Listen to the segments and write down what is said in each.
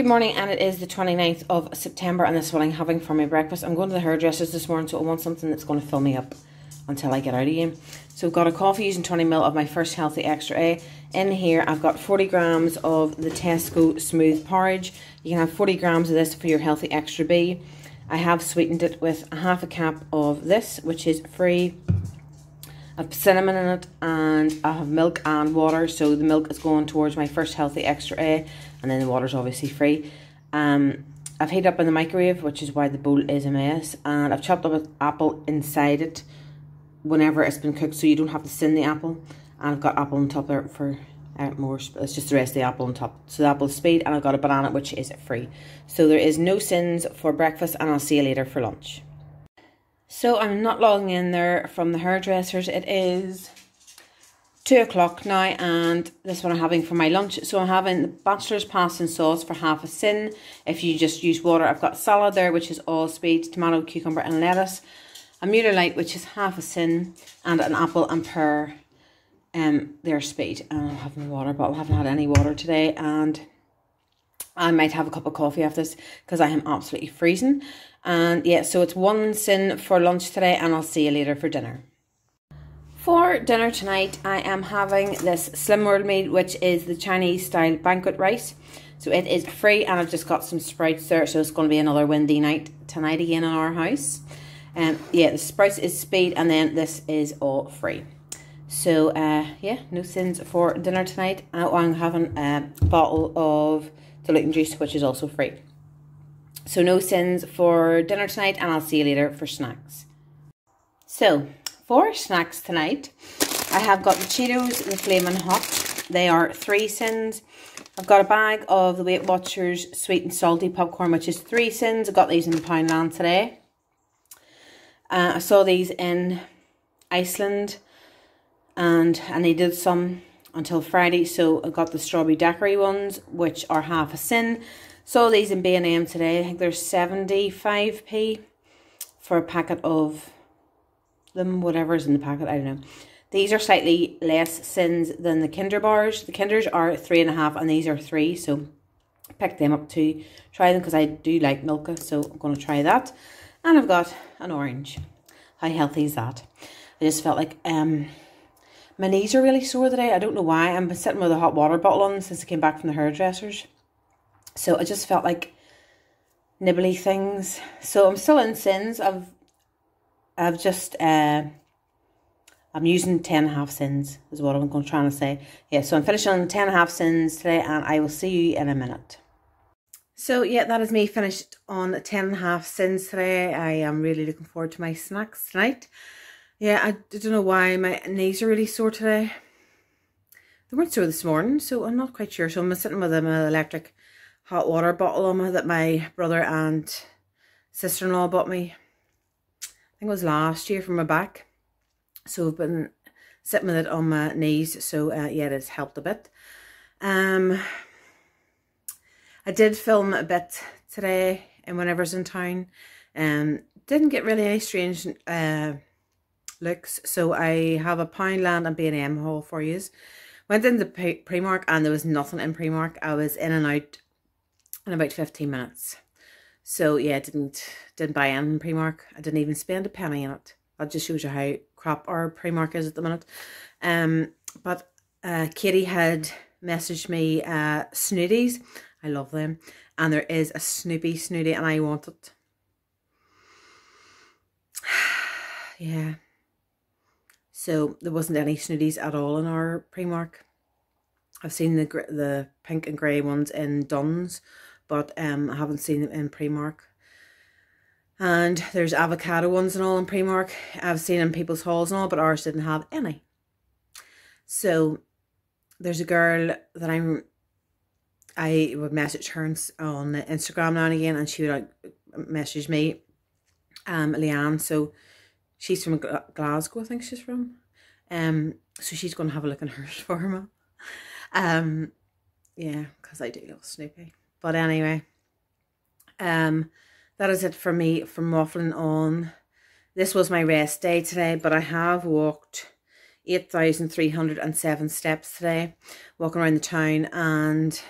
Good morning and it is the 29th of September and this is what I'm having for my breakfast. I'm going to the hairdressers this morning so I want something that's going to fill me up until I get out again. So I've got a coffee using 20ml of my First Healthy Extra A. In here I've got 40 grams of the Tesco Smooth Porridge. You can have 40 grams of this for your Healthy Extra B. I have sweetened it with a half a cap of this which is free I have cinnamon in it and I have milk and water. So the milk is going towards my first healthy extra A and then the water's obviously free. Um, I've heated up in the microwave, which is why the bowl is a mess. And I've chopped up an apple inside it whenever it's been cooked so you don't have to sin the apple. And I've got apple on top there for uh, more, it's just the rest of the apple on top. So the apple is speed and I've got a banana which is free. So there is no sins for breakfast and I'll see you later for lunch. So I'm not logging in there from the hairdressers. It is two o'clock now and this is what I'm having for my lunch. So I'm having the Batchelors pasta and sauce for half a sin. If you just use water, I've got salad there, which is all speed, tomato, cucumber and lettuce. A Mueller Light, which is half a sin, and an apple and pear, um, their speed. And I'm having water, but I haven't had any water today. And I might have a cup of coffee after this because I am absolutely freezing. And yeah, so it's one sin for lunch today and I'll see you later for dinner. For dinner tonight, I am having this Slim World meal, which is the Chinese style banquet rice. So it is free and I've just got some sprouts there. So it's going to be another windy night tonight again in our house. And um, yeah, the sprouts is speed and then this is all free. So uh, yeah, no sins for dinner tonight. I'm having a bottle of diluting juice, which is also free. So no sins for dinner tonight and I'll see you later for snacks. So for snacks tonight, I have got the Cheetos, the Flaming Hot. They are three sins. I've got a bag of the Weight Watchers sweet and salty popcorn, which is three sins. I got these in Poundland today. Uh, I saw these in Iceland and I needed some until Friday. So I got the strawberry daiquiri ones, which are half a sin. Saw these in B&M today. I think they're 75p for a packet of them, whatever's in the packet, I don't know. These are slightly less sins than the Kinder bars. The Kinders are three and a half and these are three. So pick them up to try them because I do like Milka. So I'm going to try that. And I've got an orange. How healthy is that? I just felt like um, my knees are really sore today. I don't know why. I'm sitting with a hot water bottle on since I came back from the hairdressers. So I just felt like nibbly things. So I'm still in sins. I've I've just uh I'm using 10 and a half sins is what I'm going to try and say. Yeah, so I'm finishing on 10 and a half sins today and I will see you in a minute. So yeah, that is me finished on 10 and a half sins today. I am really looking forward to my snacks tonight. Yeah, I don't know why my knees are really sore today. They weren't sore this morning, so I'm not quite sure. So I'm sitting with an electric hot water bottle on me that my brother and sister-in-law bought me. Think it was last year from my back. So I've been sitting with it on my knees. So uh, yeah, it's helped a bit. Um, I did film a bit today and whenever I was in town. Um, didn't get really any strange uh, looks. So I have a Poundland and B&M haul for you. Went into Primark and there was nothing in Primark. I was in and out in about 15 minutes. So yeah, I didn't didn't buy any Primark. I didn't even spend a penny in it. That just shows you how crap our Primark is at the minute. Um, but uh, Katie had messaged me uh, Snoozies. I love them. And there is a Snoopy Snoozie and I want it. yeah. So there wasn't any Snoozies at all in our Primark. I've seen the the pink and grey ones in Dunnes but um, I haven't seen them in Primark. And there's avocado ones and all in Primark. I've seen in people's hauls and all, but ours didn't have any. So there's a girl that I'm, I would message her on Instagram now and again, and she would like message me, um, Leanne. So she's from Glasgow, I think she's from. Um, so she's going to have a look in hers for me. Um, yeah, because I do love Snoopy. But anyway, um, that is it for me from waffling on. This was my rest day today, but I have walked 8,307 steps today, walking around the town and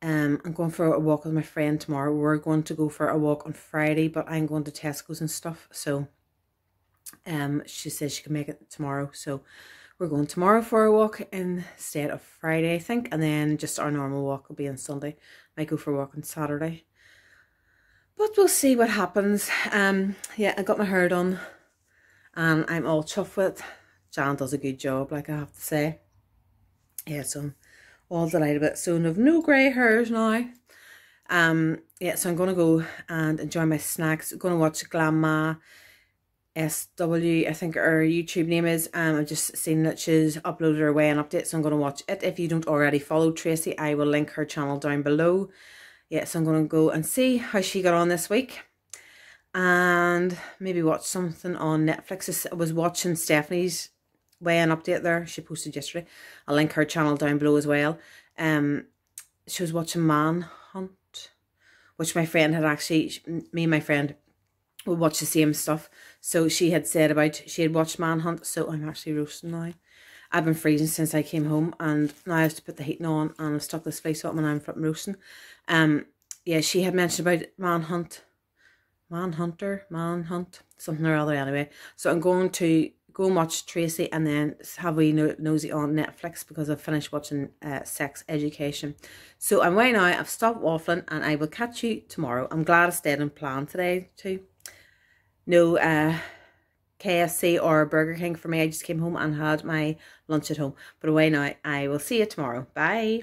Um, I'm going for a walk with my friend tomorrow. We're going to go for a walk on Friday, but I'm going to Tesco's and stuff. So um, she says she can make it tomorrow. So we're going tomorrow for a walk instead of Friday, I think. And then just our normal walk will be on Sunday. Might go for a walk on Saturday. But we'll see what happens. Um, yeah, I got my hair done. And I'm all chuffed with Jan does a good job, like I have to say. Yeah, so I'm all delighted with it. So I've no grey hairs now. Um, yeah, so I'm going to go and enjoy my snacks. I'm going to watch Glamma SW, I think her YouTube name is. Um, I've just seen that she's uploaded her way an update, so I'm going to watch it. If you don't already follow Tracy, I will link her channel down below. Yeah, so I'm going to go and see how she got on this week. And maybe watch something on Netflix. I was watching Stephanie's way an update there. She posted yesterday. I'll link her channel down below as well. Um, she was watching Manhunt, which my friend had actually, me and my friend would watch the same stuff. So she had said about, she had watched Manhunt, so I'm actually roasting now. I've been freezing since I came home and now I have to put the heating on and I've stuck this face up and I'm from roasting. Um, yeah, she had mentioned about Manhunt, Manhunter, Manhunt, something or other anyway. So I'm going to go and watch Tracy and then have a nosy on Netflix because I've finished watching uh, Sex Education. So I'm way now, I've stopped waffling and I will catch you tomorrow. I'm glad I stayed on plan today too. No uh, KFC or Burger King for me. I just came home and had my lunch at home. But away now, I will see you tomorrow. Bye.